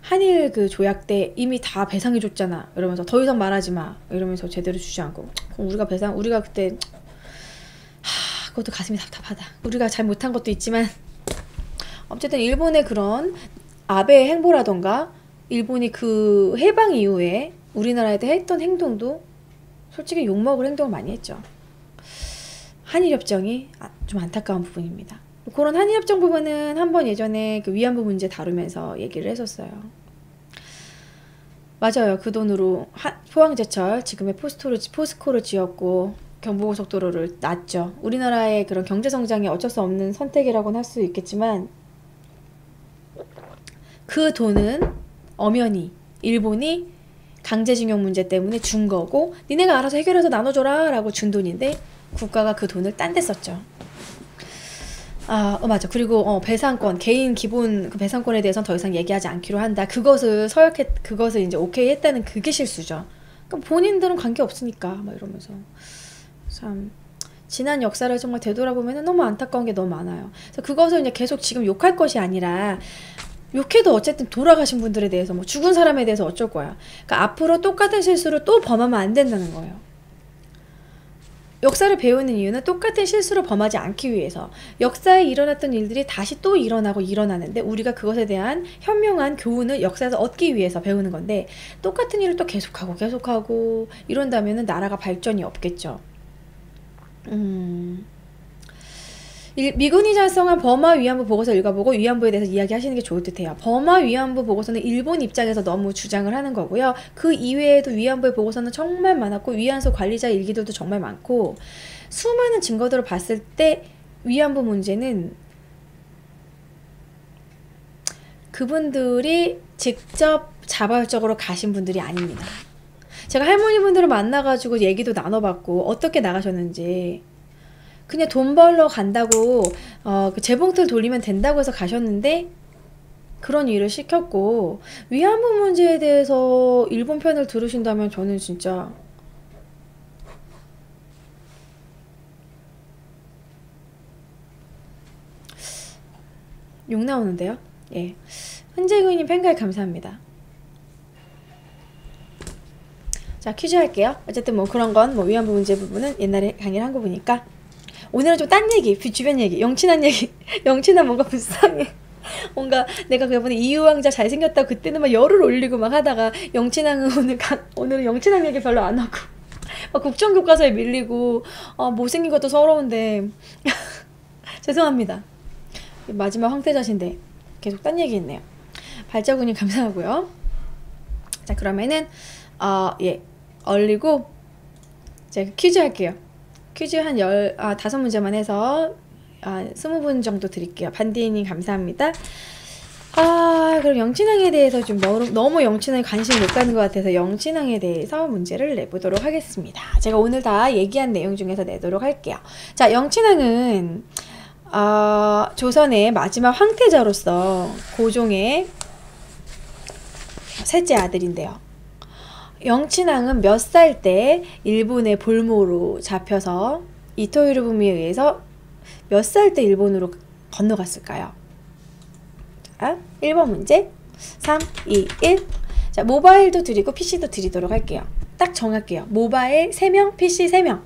한일 그 조약 때 이미 다 배상해 줬잖아. 이러면서 더 이상 말하지 마. 이러면서 제대로 주지 않고. 우리가 배상 우리가 그때 하 그것도 가슴이 답답하다. 우리가 잘 못한 것도 있지만 어쨌든 일본의 그런 아베의 행보라던가 일본이 그 해방 이후에 우리나라에 대해 했던 행동도 솔직히 욕먹을 행동을 많이 했죠. 한일협정이 아, 좀 안타까운 부분입니다. 그런 한일협정 부분은 한 번 예전에 그 위안부 문제 다루면서 얘기를 했었어요. 맞아요. 그 돈으로 포항제철 지금의 포스토를 포스코를 지었고 경부고속도로를 놨죠. 우리나라의 그런 경제 성장이 어쩔 수 없는 선택이라고는 할 수 있겠지만 그 돈은 엄연히 일본이 강제징용 문제 때문에 준 거고 니네가 알아서 해결해서 나눠줘라 라고 준 돈인데 국가가 그 돈을 딴 데 썼죠. 아, 어, 맞아. 그리고 어, 배상권, 개인 기본 그 배상권에 대해서는 더 이상 얘기하지 않기로 한다. 그것을 서약했, 그것을 이제 오케이 했다는 그게 실수죠. 그러니까 본인들은 관계 없으니까 막 이러면서 참 지난 역사를 정말 되돌아보면 너무 안타까운 게 너무 많아요. 그래서 그것을 이제 계속 지금 욕할 것이 아니라 욕해도 어쨌든 돌아가신 분들에 대해서 뭐 죽은 사람에 대해서 어쩔 거야. 그러니까 앞으로 똑같은 실수를 또 범하면 안 된다는 거예요. 역사를 배우는 이유는 똑같은 실수를 범하지 않기 위해서 역사에 일어났던 일들이 다시 또 일어나고 일어나는데 우리가 그것에 대한 현명한 교훈을 역사에서 얻기 위해서 배우는 건데 똑같은 일을 또 계속하고 계속하고 이런다면 나라가 발전이 없겠죠. 음. 미군이 작성한 버마 위안부 보고서 읽어보고 위안부에 대해서 이야기하시는 게 좋을 듯해요. 버마 위안부 보고서는 일본 입장에서 너무 주장을 하는 거고요. 그 이외에도 위안부의 보고서는 정말 많았고 위안소 관리자 일기들도 정말 많고 수많은 증거들을 봤을 때 위안부 문제는 그분들이 직접 자발적으로 가신 분들이 아닙니다. 제가 할머니 분들을 만나가지고 얘기도 나눠봤고 어떻게 나가셨는지 그냥 돈 벌러 간다고 어, 그 재봉틀 돌리면 된다고 해서 가셨는데 그런 일을 시켰고 위안부 문제에 대해서 일본 편을 들으신다면 저는 진짜 욕 나오는데요. 예. 현재구님 팬가입 감사합니다. 자 퀴즈 할게요. 어쨌든 뭐 그런 건 뭐 위안부 문제 부분은 옛날에 강의를 한 거 보니까 오늘은 좀 딴 얘기, 주변 얘기, 영친한 얘기. (laughs) 영친한 뭔가 불쌍해. (laughs) 뭔가 내가 그번에 이유왕자 잘생겼다고 그때는 막 열을 올리고 막 하다가 영친왕은 (laughs) 오늘 가, 오늘은 영친왕 얘기 별로 안 하고 막 국정교과서에 밀리고 아, 못생긴 것도 서러운데 죄송합니다. 마지막 황태자신데 계속 딴 얘기 했네요. 발자국님 감사하고요. 자 그러면은 어, 예 얼리고 제가 퀴즈 할게요. 퀴즈 한 열, 아, 다섯 문제만 해서 아, 스무 분 정도 드릴게요. 반디님 감사합니다. 아, 그럼 영친왕에 대해서 좀 너무, 너무 영친왕에 관심이 못 가는 것 같아서 영친왕에 대해서 문제를 내보도록 하겠습니다. 제가 오늘 다 얘기한 내용 중에서 내도록 할게요. 자, 영친왕은 어, 조선의 마지막 황태자로서 고종의 셋째 아들인데요. 영친왕은 몇 살 때 일본의 볼모로 잡혀서 이토요르부미에 의해서 몇 살 때 일본으로 건너갔을까요? 자, 1번 문제 3, 2, 1 자, 모바일도 드리고 PC도 드리도록 할게요. 딱 정할게요. 모바일 3명, PC 3명.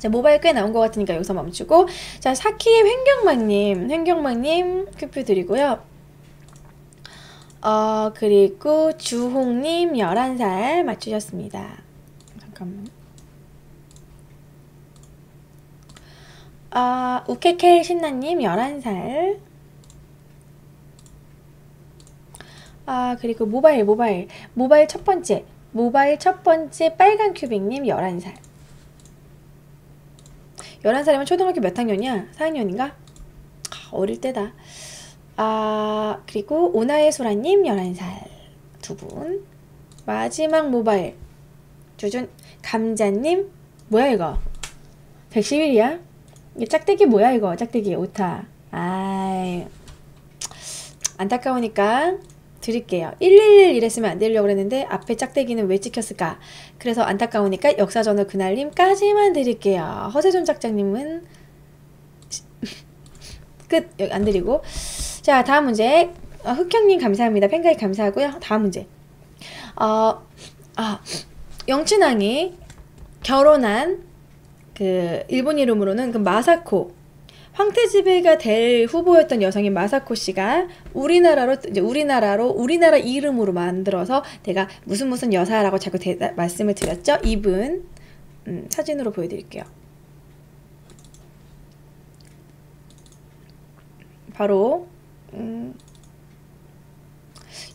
자, 모바일 꽤 나온 것 같으니까 여기서 멈추고 자, 사키의 횡경망님, 횡경망님 큐표 드리고요. 어, 그리고 주홍님 11살 맞추셨습니다. 잠깐만. 아, 우케켈 신나님 11살. 아, 그리고 모바일, 모바일. 모바일 첫 번째. 모바일 첫 번째 빨간 큐빅님 11살. 11살이면 초등학교 몇 학년이야? 4학년인가? 아, 어릴 때다. 아, 그리고 오나의 소라님 11살 두 분. 마지막 모바일 주준 감자님 뭐야 이거? 111이야? 이 짝대기 뭐야 이거? 짝대기 오타. 아이 안타까우니까 드릴게요. 111 이랬으면 안 되려고 그랬는데 앞에 짝대기는 왜 찍혔을까? 그래서 안타까우니까 역사전을 그날님까지만 드릴게요. 허세존 작장님은 (laughs) 끝! 안 드리고 자 다음 문제 어, 흑형님 감사합니다. 팬가입 감사하고요. 다음 문제 어, 아, 영춘왕이 결혼한 그 일본 이름으로는 그 마사코 황태지배가 될 후보였던 여성인 마사코 씨가 우리나라로 이제 우리나라로 우리나라 이름으로 만들어서 내가 무슨 무슨 여사라고 자꾸 대다, 말씀을 드렸죠. 이분 음, 사진으로 보여드릴게요. 바로 음,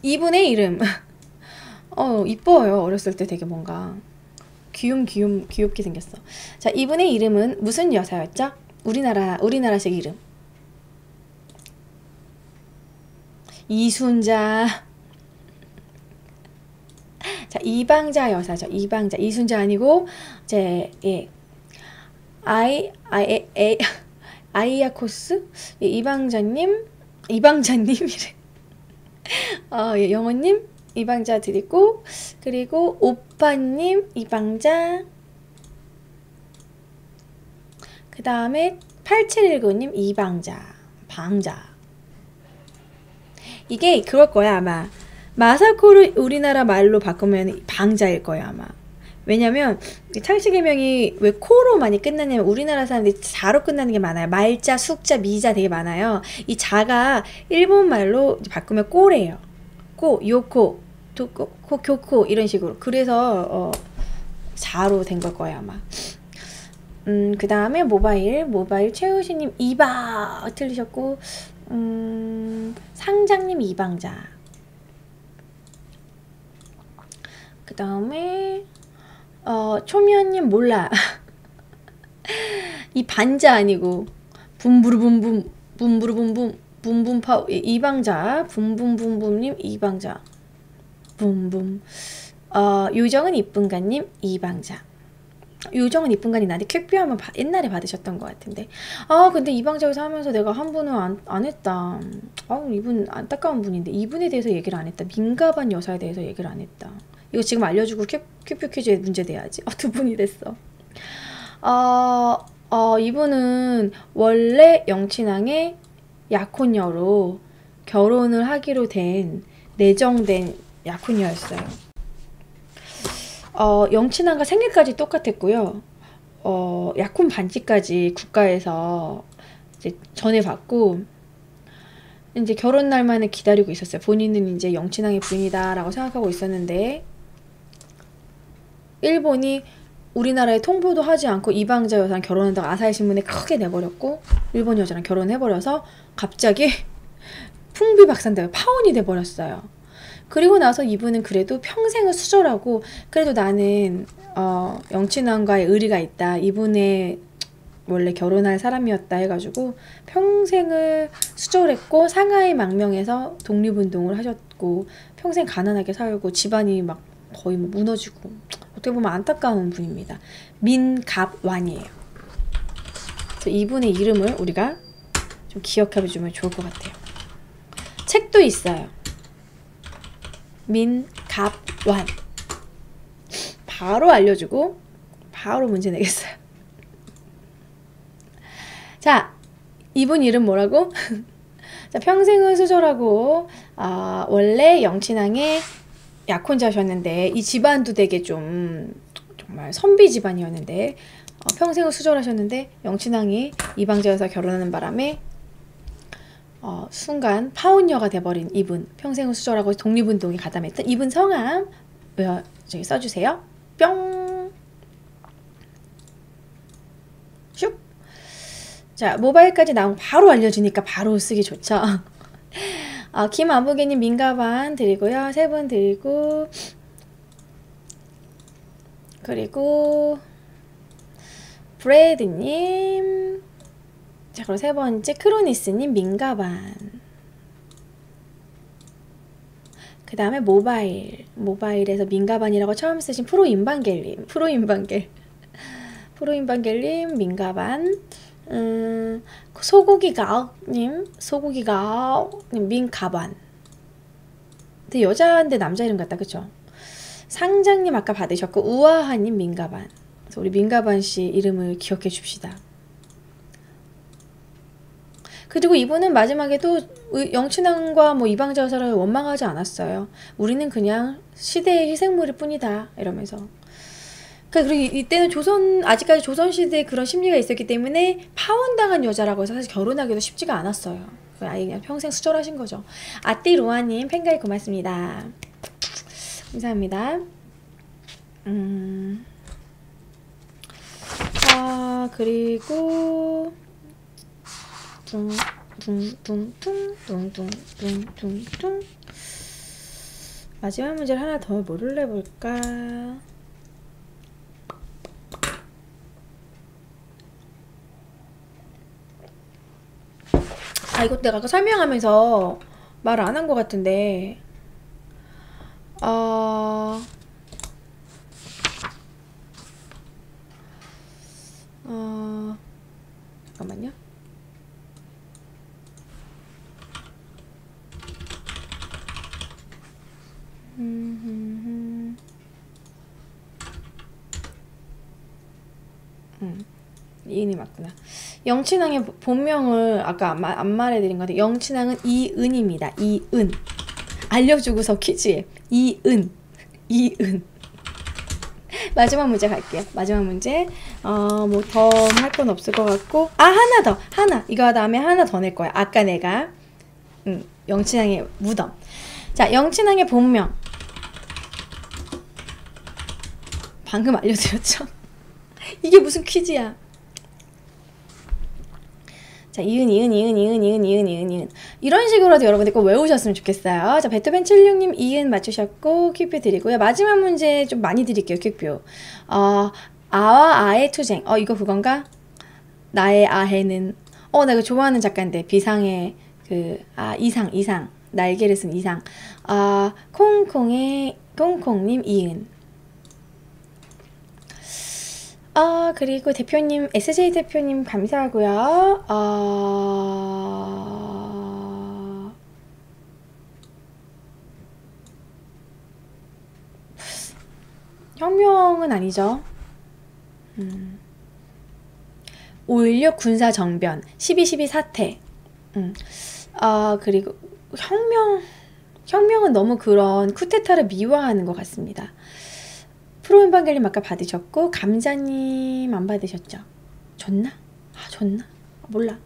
이분의 이름. (laughs) 어 이뻐요. 어렸을 때 되게 뭔가 귀염 귀염 귀엽게 생겼어. 자 이분의 이름은 무슨 여사였죠? 우리나라 우리나라식 이름. 이순자. 자 이방자 여사죠. 이방자. 이순자 아니고 제 예. 아이 아이 에 (laughs) 아이아코스? 예, 이방자님 이방자님이래. 어, 예, 영어님 이방자 드리고 그리고 오빠님 이방자 그 다음에 8719님 이방자 방자. 이게 그럴 거야 아마. 마사코를 우리나라 말로 바꾸면 방자일 거야 아마. 왜냐면 창씨개명이 왜 코로 많이 끝나냐면 우리나라 사람들이 자로 끝나는 게 많아요. 말자 숙자 미자 되게 많아요. 이 자가 일본 말로 바꾸면 꼬래요. 꼬 요코 도코 코 교코 이런 식으로. 그래서 어, 자로 된 걸 거예요 아마 음, 그 다음에 모바일, 모바일 최우신님 이바 틀리셨고, 음, 상장님 이방자. 그 다음에, 어, 초미연님 몰라. (laughs) 이 반자 아니고, 붐부르붐붐, 붐부르붐붐, 붐붐파우, 이방자, 붐붐붐붐님 이방자. 붐붐. 어, 요정은 이쁜가님 이방자. 요정은 이쁜 간이 나한테 퀵뷰하면 바, 옛날에 받으셨던 것 같은데. 아 근데 이방적에서 하면서 내가 한 분은 안, 안 했다. 아 이분 안타까운 분인데. 이분에 대해서 얘기를 안 했다. 민감한 여사에 대해서 얘기를 안 했다. 이거 지금 알려주고 퀵, 퀵뷰 퀴즈에 문제 돼야지. 아, 두 분이 됐어. 어, 어 이분은 원래 영친왕의 약혼녀로 결혼을 하기로 된 내정된 약혼녀였어요 어, 영친왕과 생일까지 똑같았고요. 어, 약혼 반지까지 국가에서 이제 전해받고 이제 결혼 날만을 기다리고 있었어요. 본인은 이제 영친왕의 부인이다라고 생각하고 있었는데 일본이 우리나라에 통보도 하지 않고 이방자 여사랑 결혼한다고 아사히 신문에 크게 내버렸고 일본 여자랑 결혼해버려서 갑자기 (laughs) 풍비박산되고 파혼이 돼버렸어요. 그리고 나서 이분은 그래도 평생을 수절하고 그래도 나는 어, 영친왕과의 의리가 있다. 이분의 원래 결혼할 사람이었다 해가지고 평생을 수절했고 상하이 망명해서 독립운동을 하셨고 평생 가난하게 살고 집안이 막 거의 뭐 무너지고 어떻게 보면 안타까운 분입니다. 민갑완이에요. 그래서 이분의 이름을 우리가 좀 기억해 주면 좋을 것 같아요. 책도 있어요. 민갑완 바로 알려주고 바로 문제 내겠어요. (laughs) 자, 이분 이름 뭐라고? (laughs) 자, 평생을 수절하고 아, 원래 영친왕의 약혼자셨는데 이 집안도 되게 좀 정말 선비 집안이었는데 어, 평생을 수절하셨는데 영친왕이 이방자여서 결혼하는 바람에 어, 순간 파혼녀가 돼버린 이분 평생을 수절하고 독립운동에 가담했던 이분 성함 외 저기 써주세요. 뿅. 슉. 자 모바일까지 나온 바로 알려주니까 바로 쓰기 좋죠. (laughs) 어, 김안부개님 민가반 드리고요. 세 분 드리고 그리고 브레드님 자, 그럼 세 번째 크로니스님 민가반. 그 다음에 모바일. 모바일에서 민가반이라고 처음 쓰신 프로인반겔님. 프로인반겔. (laughs) 프로인반겔님 민가반. 음, 소고기 가님 소고기 가님 민가반. 근데 여자인데 남자 이름 같다, 그쵸? 상장님 아까 받으셨고 우아하님 민가반. 그래서 우리 민가반 씨 이름을 기억해 줍시다. 그리고 이분은 마지막에도 영친왕과 뭐 이방자 여사를 원망하지 않았어요. 우리는 그냥 시대의 희생물일 뿐이다 이러면서. 그러니까 그리고 이때는 조선 아직까지 조선 시대에 그런 심리가 있었기 때문에 파혼당한 여자라고 해서 사실 결혼하기도 쉽지가 않았어요. 아예 그냥 평생 수절하신 거죠. 아띠 로아님 팬가입 고맙습니다. 감사합니다. 음. 자 그리고 둥둥둥둥둥둥둥둥 마지막 문제를 하나 더 뭐를 내볼까? 아 이것 내가 아까 설명하면서 말안한 것 같은데. 어... 어... 잠깐만요 음, 이은이 맞구나. 영친왕의 본명을 아까 안, 안 말해드린 건데 영친왕은 이은입니다. 이은. 알려주고서 퀴즈에 이은. 이은. (laughs) 마지막 문제 갈게요. 마지막 문제. 어, 뭐 더 할 건 없을 것 같고. 아, 하나 더. 하나. 이거 다음에 하나 더 낼 거야. 아까 내가. 음, 영친왕의 무덤. 자, 영친왕의 본명. 방금 알려드렸죠? (laughs) 이게 무슨 퀴즈야? 자, 이은, 이은, 이은, 이은, 이은, 이은, 이은, 이은. 이런 식으로도 여러분들 꼭 외우셨으면 좋겠어요. 자, 베토벤 76님 이은 맞추셨고, 퀴표 드리고요. 마지막 문제 좀 많이 드릴게요, 퀴표. 어, 아와 아의 투쟁. 어, 이거 그건가? 나의 아해는, 어, 나 이거 좋아하는 작가인데, 비상의 그, 아, 이상, 이상. 날개를 쓴 이상. 아, 콩콩의, 콩콩님 이은. 아, 그리고 대표님, SJ 대표님 감사하고요. 어... 혁명은 아니죠. 음. 5.16 군사 정변, 12.12 사태. 음. 아, 그리고 혁명, 혁명은 너무 그런 쿠데타를 미화하는 것 같습니다. 프로인방겔님 아까 받으셨고 감자님 안 받으셨죠? 줬나? 아 줬나? 몰라.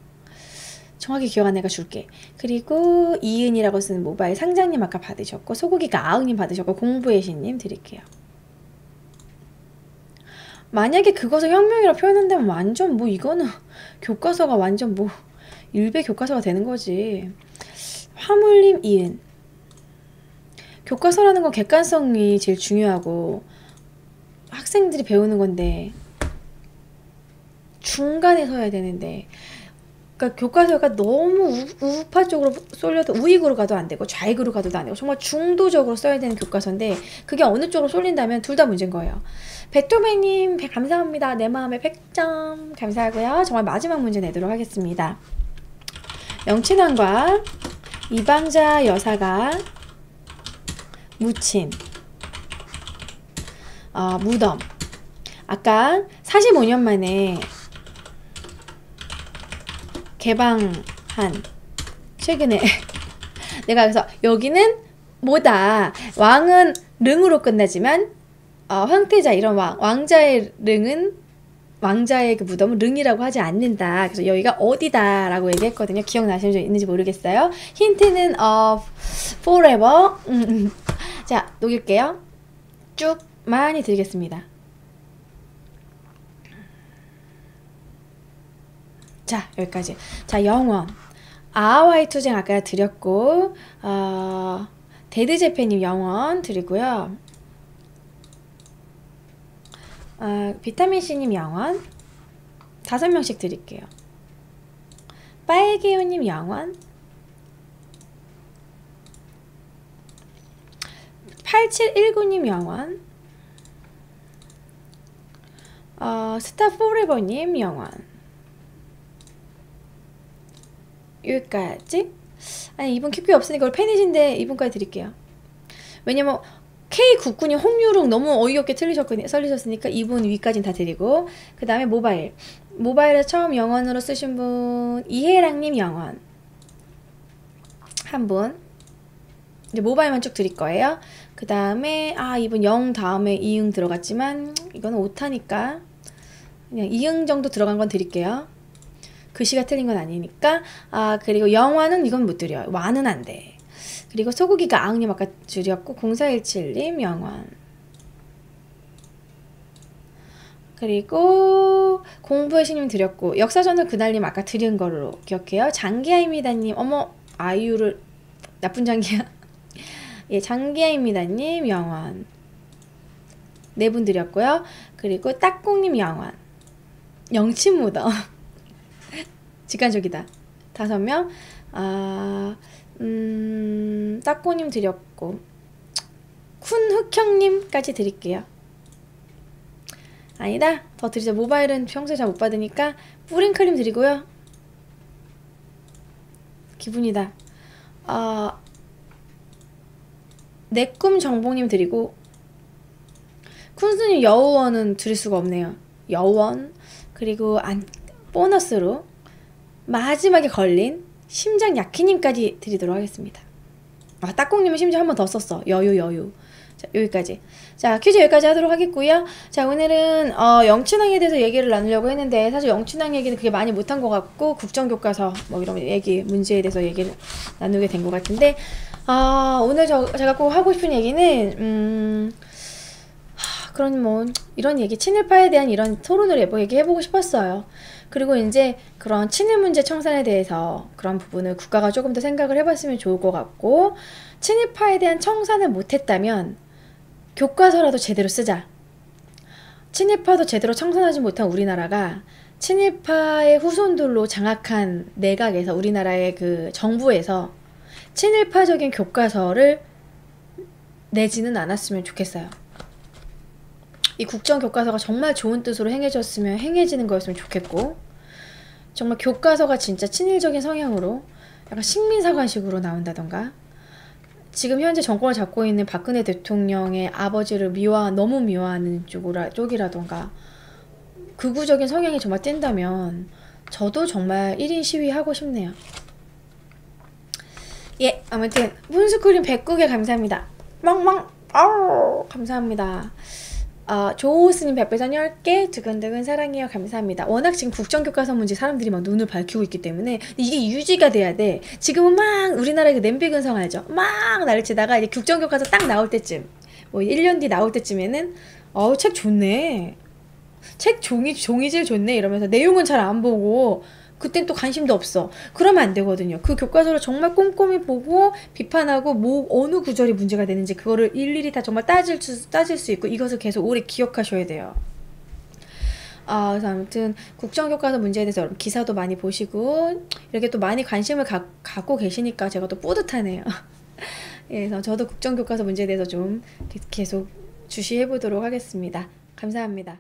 정확히 기억 안 내가 줄게. 그리고 이은이라고 쓰는 모바일 상장님 아까 받으셨고 소고기가 아흥님 받으셨고 공부의 신님 드릴게요. 만약에 그것을 혁명이라고 표현한다면 완전 뭐 이거는 교과서가 완전 뭐 일배 교과서가 되는 거지. 화물님 이은 교과서라는 건 객관성이 제일 중요하고 학생들이 배우는 건데 중간에 서야 되는데 그러니까 교과서가 너무 우, 파 쪽으로 쏠려도 우익으로 가도 안 되고 좌익으로 가도 안 되고 정말 중도적으로 써야 되는 교과서인데 그게 어느 쪽으로 쏠린다면 둘 다 문제인 거예요. 베토벤님 감사합니다. 내 마음의 100점 감사하고요. 정말 마지막 문제 내도록 하겠습니다. 영친왕과 이방자 여사가 묻힌 어, 무덤. 아까 45년 만에 개방한 최근에 (laughs) 내가 그래서 여기는 뭐다 왕은 릉으로 끝나지만 어, 황태자 이런 왕 왕자의 릉은 왕자의 그 무덤은 릉이라고 하지 않는다. 그래서 여기가 어디다라고 얘기했거든요. 기억나시는 분 있는지 모르겠어요. 힌트는 어 forever. 음, 음. 자 녹일게요. 쭉 많이 드리겠습니다. 자, 여기까지. 자, 영원. 아와의 투쟁 아까 드렸고, 어, 데드제페님 영원 드리고요. 어, 비타민C님 영원. 다섯 명씩 드릴게요. 빨개요님 영원. 8719님 영원. 어, 스타 포레버님 영원 여기까지? 아니 이분 큐큐 없으니까 우리 팬이신데 이분까지 드릴게요. 왜냐면 K99님 홍유룩 너무 어이없게 틀리셨거든요 설리셨으니까 이분 위까지는 다 드리고 그 다음에 모바일. 모바일에 처음 영원으로 쓰신 분 이혜랑님 영원. 한분. 이제 모바일만 쭉 드릴 거예요. 그 다음에 아 이분 영 다음에 이응 들어갔지만 이거는 오타니까 그냥 이응 정도 들어간 건 드릴게요. 글씨가 틀린 건 아니니까. 아, 그리고 영화는 이건 못 드려요. 와는 안 돼. 그리고 소고기가 아흥님 아까 줄였고 0417님 영원. 그리고 공부의 신님 드렸고 역사전을 그날님 아까 드린 걸로 기억해요. 장기하입니다님 어머 아이유를 나쁜 장기야. (laughs) 예, 장기하입니다님 영원. 네 분 드렸고요. 그리고 딱공님 영원. 영치무덤. 직관적이다. 다섯 명? 아, 음, 따꼬님 드렸고 쿤흑형님까지 드릴게요. 아니다. 더 드리자. 모바일은 평소에 잘 못 받으니까 뿌링클님 드리고요. 기분이다. 아, 내꿈 정봉님 드리고 쿤스님 여우원은 드릴 수가 없네요. 여원 그리고 안 보너스로 마지막에 걸린 심장 약희님까지 드리도록 하겠습니다. 아, 딱공님은 심지어 한 번 더 썼어. 여유, 여유. 자, 여기까지. 자, 퀴즈 여기까지 하도록 하겠고요. 자, 오늘은 어, 영춘항에 대해서 얘기를 나누려고 했는데 사실 영춘항 얘기는 그게 많이 못한 것 같고 국정교과서 뭐 이런 얘기 문제에 대해서 얘기를 나누게 된 것 같은데 아, 오늘 저, 제가 꼭 하고 싶은 얘기는 음, 하, 그런 뭐 이런 얘기 친일파에 대한 이런 토론을 해보 얘기해보고 싶었어요. 그리고 이제 그런 친일 문제 청산에 대해서 그런 부분을 국가가 조금 더 생각을 해봤으면 좋을 것 같고 친일파에 대한 청산을 못했다면 교과서라도 제대로 쓰자. 친일파도 제대로 청산하지 못한 우리나라가 친일파의 후손들로 장악한 내각에서 우리나라의 그 정부에서 친일파적인 교과서를 내지는 않았으면 좋겠어요. 이 국정 교과서가 정말 좋은 뜻으로 행해졌으면 행해지는 거였으면 좋겠고 정말 교과서가 진짜 친일적인 성향으로 약간 식민사관식으로 나온다던가 지금 현재 정권을 잡고 있는 박근혜 대통령의 아버지를 미화 너무 미화하는 쪽이라, 쪽이라던가 극우적인 성향이 정말 띈다면 저도 정말 1인 시위하고 싶네요. 예, 아무튼 훈스크림 100국에 감사합니다. 멍멍 아우 감사합니다. 어, 조스님 백배전 10개 두근두근 사랑해요. 감사합니다. 워낙 지금 국정교과서 문제 사람들이 막 눈을 밝히고 있기 때문에 이게 유지가 돼야 돼. 지금은 막 우리나라의 그 냄비 근성 알죠? 막 난리 치다가 이제 국정교과서 딱 나올 때쯤 뭐 1년 뒤 나올 때쯤에는 어우 책 좋네. 책 종이 종이질 좋네 이러면서 내용은 잘 안 보고 그땐 또 관심도 없어. 그러면 안 되거든요. 그 교과서를 정말 꼼꼼히 보고 비판하고 뭐 어느 구절이 문제가 되는지 그거를 일일이 다 정말 따질 수, 따질 수 있고 이것을 계속 오래 기억하셔야 돼요. 아, 아무튼 국정교과서 문제에 대해서 기사도 많이 보시고 이렇게 또 많이 관심을 가, 갖고 계시니까 제가 또 뿌듯하네요. (laughs) 예, 그래서 저도 국정교과서 문제에 대해서 좀 계속 주시해 보도록 하겠습니다. 감사합니다.